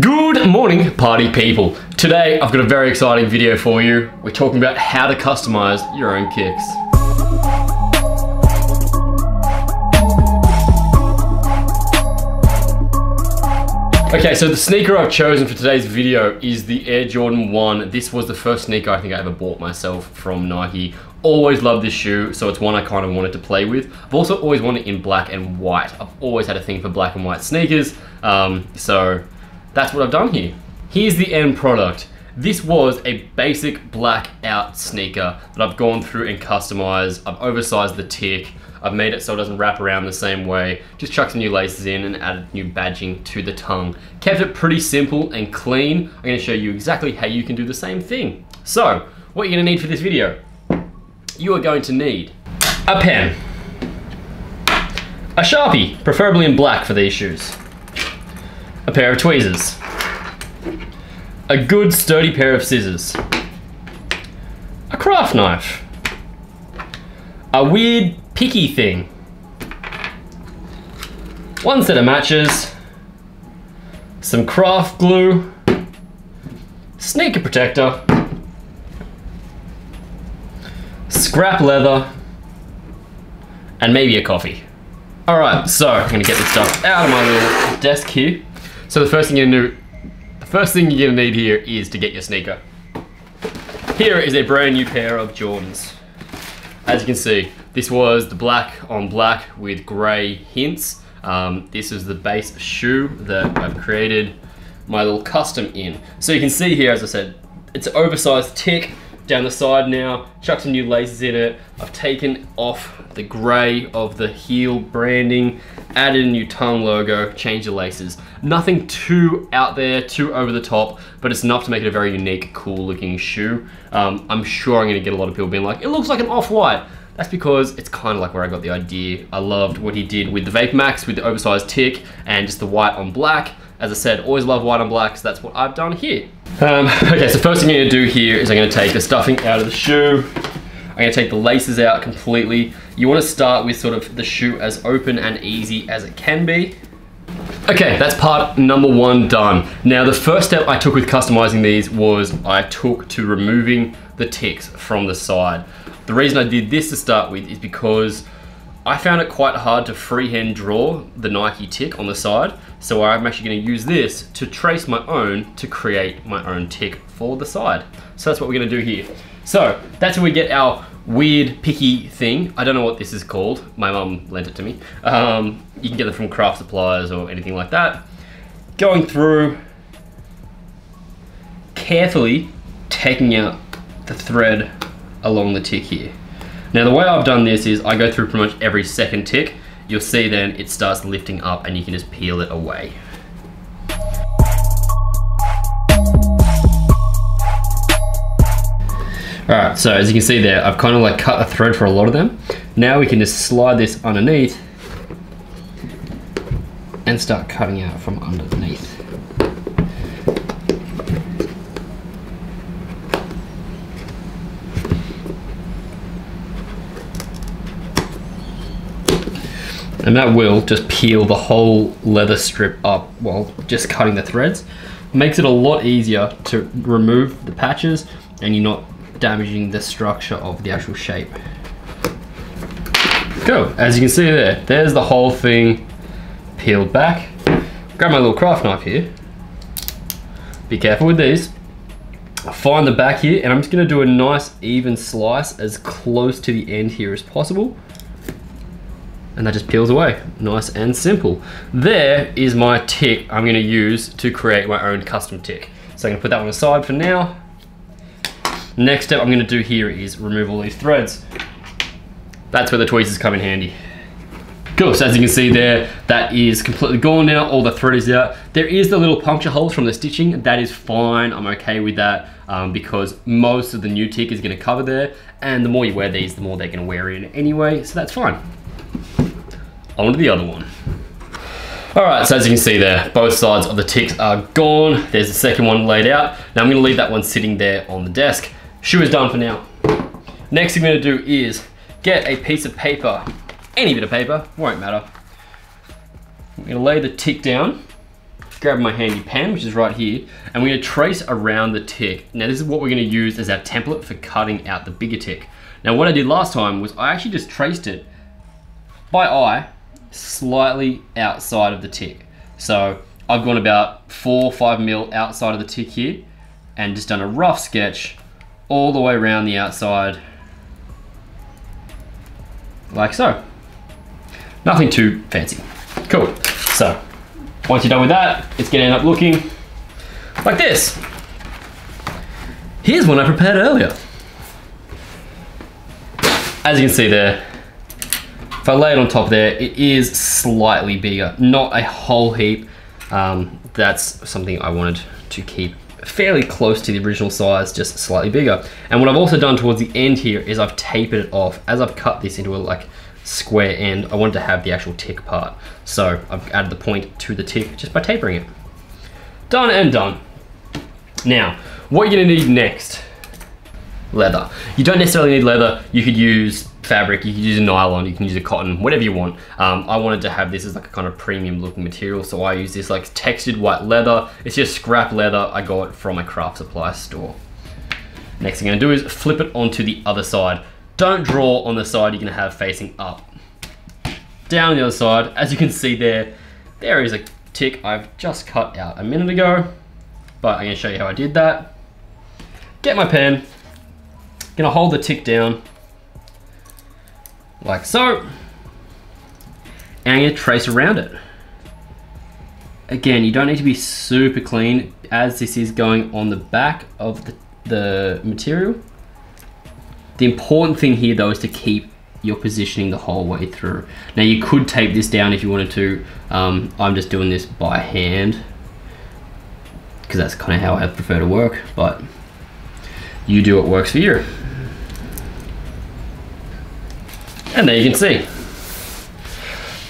Good morning, party people. Today, I've got a very exciting video for you. We're talking about how to customize your own kicks. Okay, so the sneaker I've chosen for today's video is the Air Jordan 1. This was the first sneaker I think I ever bought myself from Nike. Always loved this shoe, so it's one I kind of wanted to play with. I've also always wanted it in black and white. I've always had a thing for black and white sneakers, um, so that's what I've done here. Here's the end product. This was a basic black out sneaker that I've gone through and customized. I've oversized the tick. I've made it so it doesn't wrap around the same way. Just chucked some new laces in and added new badging to the tongue. Kept it pretty simple and clean. I'm gonna show you exactly how you can do the same thing. So, what you're gonna need for this video? You are going to need a pen, a Sharpie, preferably in black for these shoes, a pair of tweezers, a good sturdy pair of scissors, a craft knife, a weird picky thing, one set of matches, some craft glue, sneaker protector, scrap leather, and maybe a coffee. All right, so I'm gonna get this stuff out of my little desk here. So the first thing you're gonna do, the first thing you're gonna need here is to get your sneaker. Here is a brand new pair of Jordans. As you can see, this was the black on black with gray hints. Um, this is the base shoe that I've created my little custom in. So you can see here, as I said, it's an oversized tick down the side now, chuck some new laces in it. I've taken off the gray of the heel branding, added a new tongue logo, changed the laces. Nothing too out there, too over the top, but it's enough to make it a very unique, cool looking shoe. Um, I'm sure I'm gonna get a lot of people being like, it looks like an off-white. That's because it's kind of like where I got the idea. I loved what he did with the VaporMax, with the oversized tick, and just the white on black. As I said, always love white on black, so that's what I've done here. Um, okay, so first thing I'm gonna do here is I'm gonna take the stuffing out of the shoe. I'm gonna take the laces out completely. You wanna start with sort of the shoe as open and easy as it can be. Okay, that's part number one done. Now the first step I took with customizing these was I took to removing the ticks from the side. The reason I did this to start with is because I found it quite hard to freehand draw the Nike tick on the side. So I'm actually gonna use this to trace my own to create my own tick for the side. So that's what we're gonna do here. So that's where we get our weird picky thing. I don't know what this is called. My mum lent it to me. Um, you can get them from craft suppliers or anything like that. Going through, carefully taking out the thread along the tick here. Now the way I've done this is I go through pretty much every second tick. You'll see then it starts lifting up and you can just peel it away. Alright, so as you can see there, I've kind of like cut a thread for a lot of them. Now we can just slide this underneath and start cutting out from underneath. And that will just peel the whole leather strip up while just cutting the threads. Makes it a lot easier to remove the patches and you're not damaging the structure of the actual shape. Go, as you can see there, there's the whole thing peeled back. Grab my little craft knife here. Be careful with these. Find the back here and I'm just gonna do a nice even slice as close to the end here as possible and that just peels away. Nice and simple. There is my tick I'm gonna use to create my own custom tick. So I'm gonna put that one aside for now. Next step I'm gonna do here is remove all these threads. That's where the tweezers come in handy. Cool, so as you can see there, that is completely gone now, all the thread is out. There is the little puncture holes from the stitching, that is fine, I'm okay with that, um, because most of the new tick is gonna cover there, and the more you wear these, the more they're gonna wear in anyway, so that's fine onto the other one. All right, so as you can see there, both sides of the ticks are gone. There's the second one laid out. Now I'm gonna leave that one sitting there on the desk. Shoe is done for now. Next thing I'm gonna do is get a piece of paper, any bit of paper, won't matter. I'm gonna lay the tick down grab my handy pen, which is right here, and we're gonna trace around the tick. Now this is what we're gonna use as our template for cutting out the bigger tick. Now what I did last time was I actually just traced it by eye, slightly outside of the tick. So I've gone about four, or five mil outside of the tick here, and just done a rough sketch all the way around the outside, like so. Nothing too fancy. Cool. So, once you're done with that, it's gonna end up looking like this. Here's one I prepared earlier. As you can see there, if I lay it on top there, it is slightly bigger, not a whole heap. Um, that's something I wanted to keep fairly close to the original size, just slightly bigger. And what I've also done towards the end here is I've tapered it off. As I've cut this into a like square end, I wanted to have the actual tick part. So I've added the point to the tick just by tapering it. Done and done. Now, what you're gonna need next, leather. You don't necessarily need leather, you could use fabric, you could use a nylon, you can use a cotton, whatever you want. Um, I wanted to have this as like a kind of premium looking material, so I use this like textured white leather. It's just scrap leather I got from a craft supply store. Next thing I'm gonna do is flip it onto the other side. Don't draw on the side you're gonna have facing up. Down the other side, as you can see there, there is a tick I've just cut out a minute ago, but I'm gonna show you how I did that. Get my pen, gonna hold the tick down, like so. And gonna trace around it. Again, you don't need to be super clean as this is going on the back of the, the material. The important thing here though is to keep your positioning the whole way through. Now you could tape this down if you wanted to. Um, I'm just doing this by hand because that's kind of how I prefer to work, but you do what works for you. And there you can see.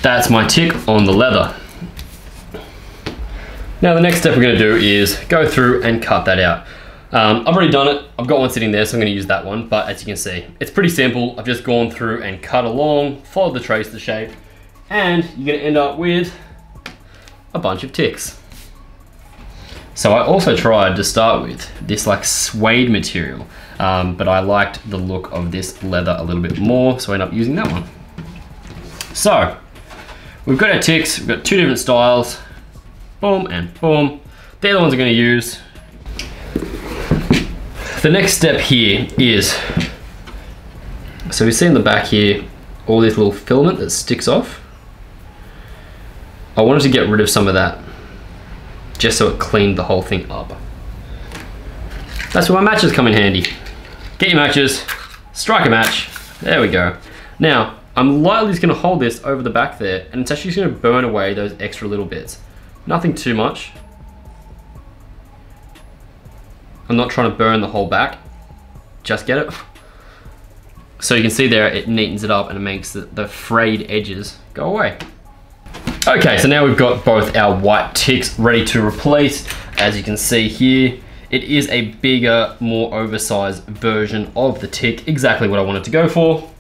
That's my tick on the leather. Now the next step we're gonna do is go through and cut that out. Um, I've already done it. I've got one sitting there, so I'm gonna use that one. But as you can see, it's pretty simple. I've just gone through and cut along, followed the trace, the shape, and you're gonna end up with a bunch of ticks. So I also tried to start with this like suede material um, but I liked the look of this leather a little bit more, so I ended up using that one. So, we've got our ticks, we've got two different styles, boom and boom. They're the ones I'm gonna use. The next step here is, so we see in the back here, all this little filament that sticks off. I wanted to get rid of some of that, just so it cleaned the whole thing up. That's where my matches come in handy. Get your matches, strike a match. There we go. Now, I'm lightly just gonna hold this over the back there and it's actually just gonna burn away those extra little bits. Nothing too much. I'm not trying to burn the whole back. Just get it. So you can see there, it neatens it up and it makes the, the frayed edges go away. Okay, so now we've got both our white ticks ready to replace. As you can see here, it is a bigger, more oversized version of the tick, exactly what I wanted to go for.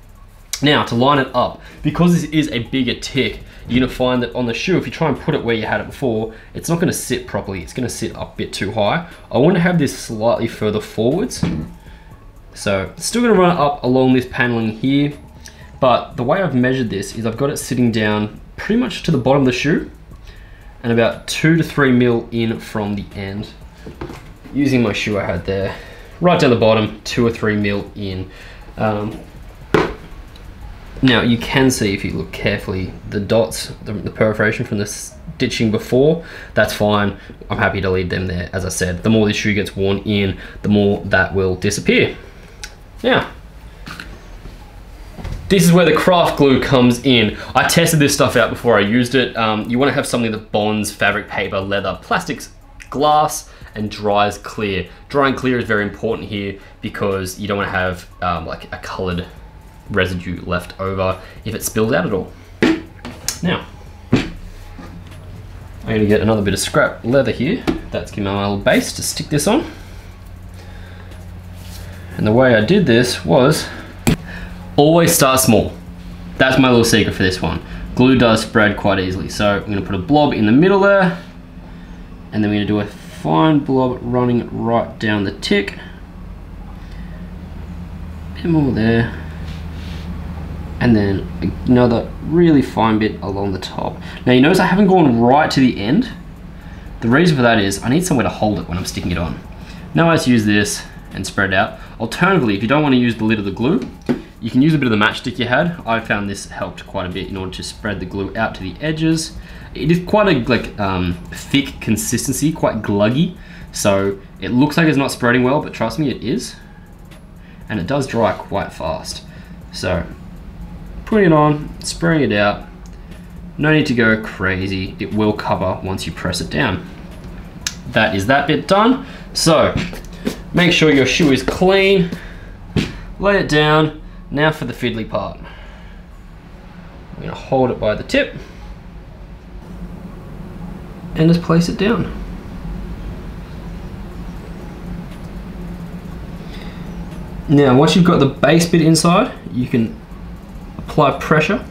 Now, to line it up, because this is a bigger tick, you're gonna find that on the shoe, if you try and put it where you had it before, it's not gonna sit properly. It's gonna sit up a bit too high. I wanna have this slightly further forwards. So, still gonna run it up along this paneling here, but the way I've measured this is I've got it sitting down pretty much to the bottom of the shoe, and about two to three mil in from the end using my shoe I had there, right down the bottom, two or three mil in. Um, now you can see if you look carefully the dots, the, the, perforation from the stitching before, that's fine. I'm happy to leave them there. As I said, the more this shoe gets worn in, the more that will disappear. Now, this is where the craft glue comes in. I tested this stuff out before I used it. Um, you wanna have something that bonds fabric, paper, leather, plastics, glass, and dries clear. Drying clear is very important here because you don't want to have um, like a colored residue left over if it spills out at all. Now, I'm to get another bit of scrap leather here. That's giving my little base to stick this on. And the way I did this was always start small. That's my little secret for this one. Glue does spread quite easily. So I'm going to put a blob in the middle there And then we're gonna do a fine blob running right down the tick. Bit more there. And then another really fine bit along the top. Now you notice I haven't gone right to the end. The reason for that is I need somewhere to hold it when I'm sticking it on. Now I just use this and spread it out. Alternatively, if you don't want to use the lid of the glue, you can use a bit of the matchstick you had. I found this helped quite a bit in order to spread the glue out to the edges. It is quite a like um, thick consistency, quite gluggy. So it looks like it's not spreading well, but trust me, it is. And it does dry quite fast. So putting it on, spraying it out. No need to go crazy. It will cover once you press it down. That is that bit done. So make sure your shoe is clean. Lay it down. Now for the fiddly part. I'm gonna hold it by the tip and just place it down. Now, once you've got the base bit inside, you can apply pressure.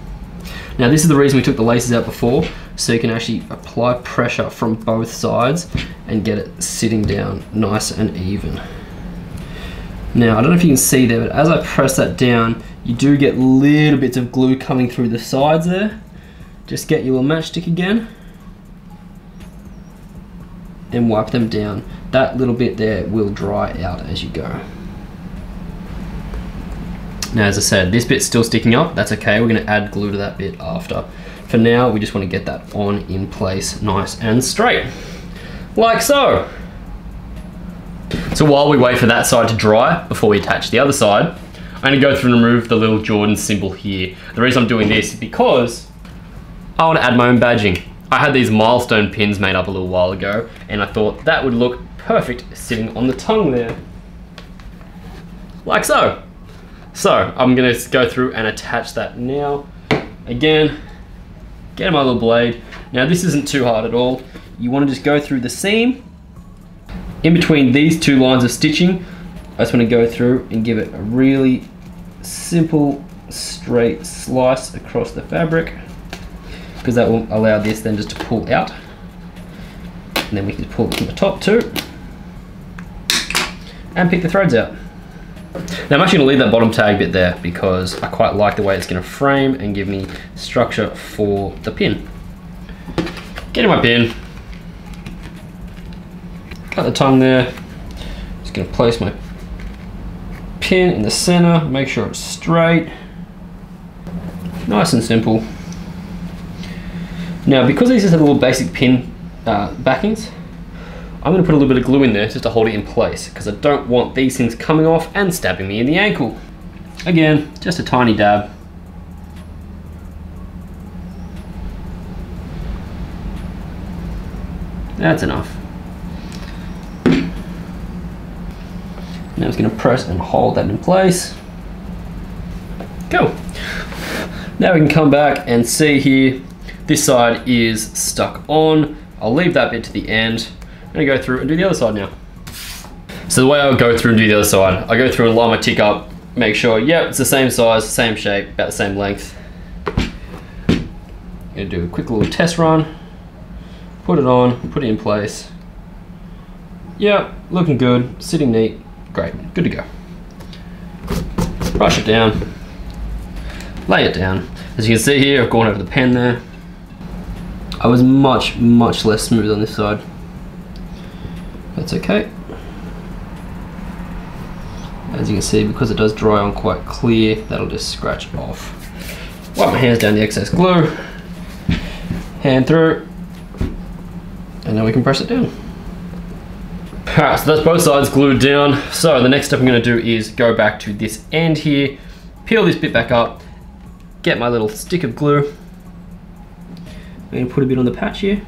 Now, this is the reason we took the laces out before, so you can actually apply pressure from both sides and get it sitting down nice and even. Now, I don't know if you can see there, but as I press that down, you do get little bits of glue coming through the sides there. Just get your little matchstick again and wipe them down. That little bit there will dry out as you go. Now, as I said, this bit's still sticking up. That's okay. We're going to add glue to that bit after. For now, we just want to get that on in place nice and straight. Like so. So while we wait for that side to dry before we attach the other side, I'm going to go through and remove the little Jordan symbol here. The reason I'm doing this is because I want to add my own badging. I had these milestone pins made up a little while ago and I thought that would look perfect sitting on the tongue there. Like so. So I'm gonna go through and attach that now. Again, get my little blade. Now this isn't too hard at all. You wanna just go through the seam. In between these two lines of stitching, I just wanna go through and give it a really simple straight slice across the fabric because that will allow this then just to pull out. And then we can pull from the top too. And pick the threads out. Now I'm actually gonna leave that bottom tag bit there because I quite like the way it's gonna frame and give me structure for the pin. Get in my pin. Cut the tongue there. Just gonna place my pin in the center, make sure it's straight. Nice and simple. Now, because these just have little basic pin uh, backings, I'm going to put a little bit of glue in there just to hold it in place because I don't want these things coming off and stabbing me in the ankle. Again, just a tiny dab. That's enough. Now I'm just going to press and hold that in place. Go. Now we can come back and see here this side is stuck on. I'll leave that bit to the end. I'm gonna go through and do the other side now. So the way I go through and do the other side, I go through and line my tick up, make sure, yep, it's the same size, same shape, about the same length. I'm gonna do a quick little test run, put it on, put it in place. Yep, looking good, sitting neat, great, good to go. Brush it down, lay it down. As you can see here, I've gone over the pen there, I was much, much less smooth on this side. That's okay. As you can see, because it does dry on quite clear, that'll just scratch off. Wipe my hands down the excess glue, hand through, and then we can press it down. Alright, so that's both sides glued down. So the next step I'm gonna do is go back to this end here, peel this bit back up, get my little stick of glue, I'm going to put a bit on the patch here.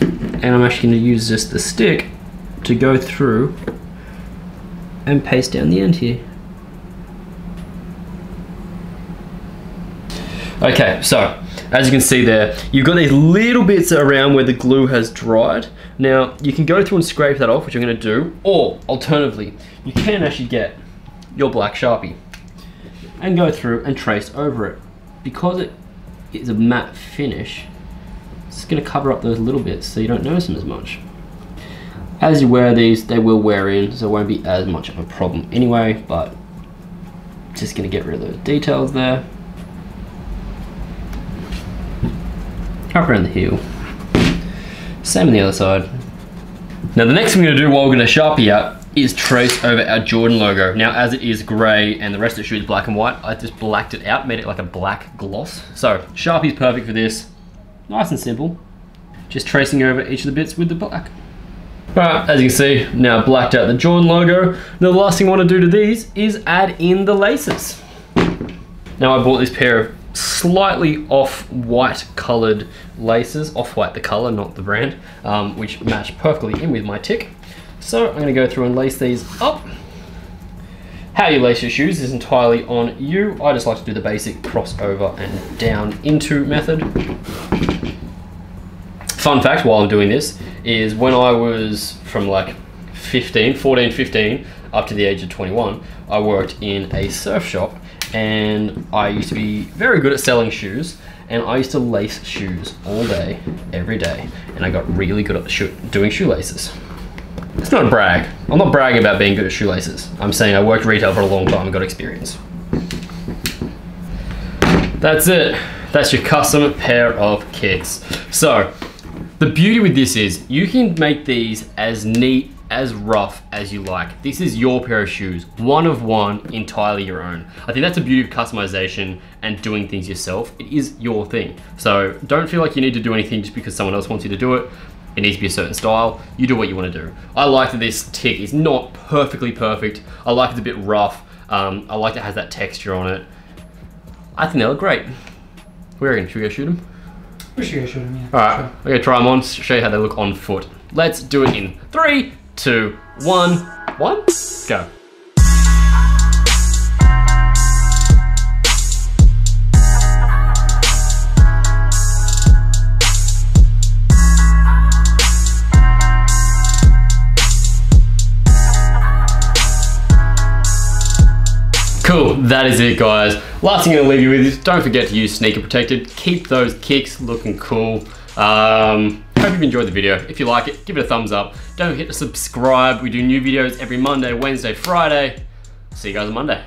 And I'm actually going to use just the stick to go through and paste down the end here. Okay, so as you can see there, you've got these little bits around where the glue has dried. Now, you can go through and scrape that off, which I'm gonna do, or alternatively, you can actually get your black Sharpie and go through and trace over it. Because it is a matte finish, It's gonna cover up those little bits so you don't notice them as much. As you wear these, they will wear in, so it won't be as much of a problem anyway, but just gonna get rid of those details there. Up around the heel. Same on the other side. Now the next thing we're gonna do while we're gonna Sharpie out is trace over our Jordan logo. Now as it is gray and the rest of the shoe is black and white, I just blacked it out, made it like a black gloss. So Sharpie's perfect for this. Nice and simple. Just tracing over each of the bits with the black. Alright, as you can see, now blacked out the Jordan logo. The last thing I want to do to these is add in the laces. Now I bought this pair of slightly off-white colored laces, off-white the color, not the brand, um, which match perfectly in with my tick. So I'm going to go through and lace these up. How you lace your shoes is entirely on you. I just like to do the basic crossover and down into method. Fun fact while I'm doing this is when I was from like 15, 14, 15 up to the age of 21, I worked in a surf shop and I used to be very good at selling shoes and I used to lace shoes all day, every day, and I got really good at shoe doing shoelaces. It's not a brag. I'm not bragging about being good at shoelaces. I'm saying I worked retail for a long time and got experience. That's it. That's your custom pair of kicks. So, the beauty with this is you can make these as neat as rough as you like. This is your pair of shoes, one of one, entirely your own. I think that's the beauty of customization and doing things yourself. It is your thing. So don't feel like you need to do anything just because someone else wants you to do it. It needs to be a certain style. You do what you want to do. I like that this tick is not perfectly perfect. I like it's a bit rough. Um, I like it has that texture on it. I think they look great. Where are you? Should we go shoot them? We should go shoot them, yeah. Alright, sure. I'm gonna try them on, show you how they look on foot. Let's do it in three, two, one, one, go. That is it guys. Last thing I'm gonna leave you with is don't forget to use sneaker protected. Keep those kicks looking cool. Um, hope you've enjoyed the video. If you like it, give it a thumbs up. Don't forget to subscribe. We do new videos every Monday, Wednesday, Friday. See you guys on Monday.